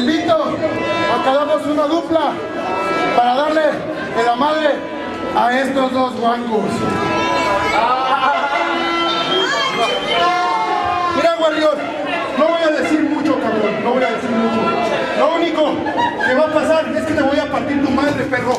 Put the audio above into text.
Acá damos una dupla para darle de la madre a estos dos guangos. Mira, Warrior, no voy a decir mucho, cabrón, no voy a decir mucho. Lo único que va a pasar es que te voy a partir tu madre, perro.